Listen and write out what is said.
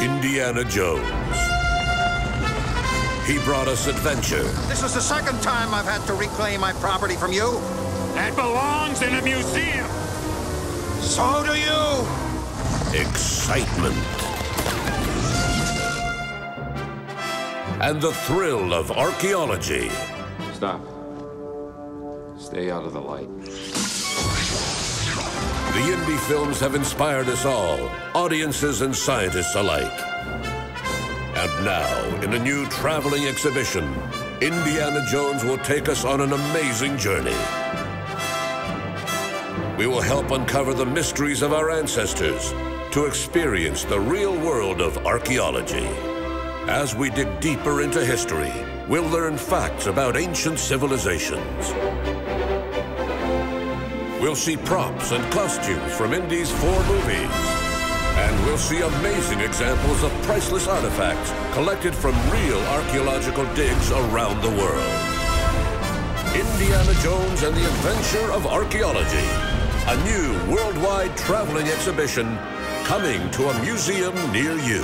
Indiana Jones. He brought us adventure. This is the second time I've had to reclaim my property from you. That belongs in a museum. So do you. Excitement. And the thrill of archaeology. Stop. Stay out of the light. The Indy films have inspired us all, audiences and scientists alike. And now, in a new traveling exhibition, Indiana Jones will take us on an amazing journey. We will help uncover the mysteries of our ancestors to experience the real world of archaeology. As we dig deeper into history, we'll learn facts about ancient civilizations. We'll see props and costumes from Indy's four movies. And we'll see amazing examples of priceless artifacts collected from real archaeological digs around the world. Indiana Jones and the Adventure of Archaeology. A new worldwide traveling exhibition coming to a museum near you.